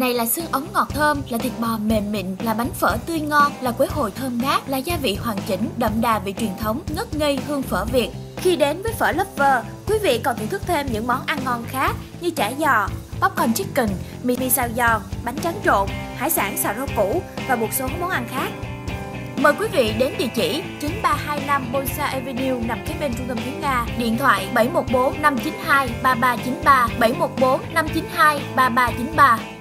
Này là xương ống ngọt thơm, là thịt bò mềm mịn, là bánh phở tươi ngon, là quế hồi thơm ngát, là gia vị hoàn chỉnh, đậm đà vị truyền thống, ngất ngây hương phở Việt. Khi đến với phở Lover, quý vị còn thưởng thức thêm những món ăn ngon khác như chả giò, popcorn chicken, mì mì xào giòn, bánh tráng trộn, hải sản xào rau củ và một số món ăn khác. Mời quý vị đến địa chỉ 9325 Bonsa Avenue nằm kế bên trung tâm tiếng Nga, điện thoại 714 592 3393 714 592 3393.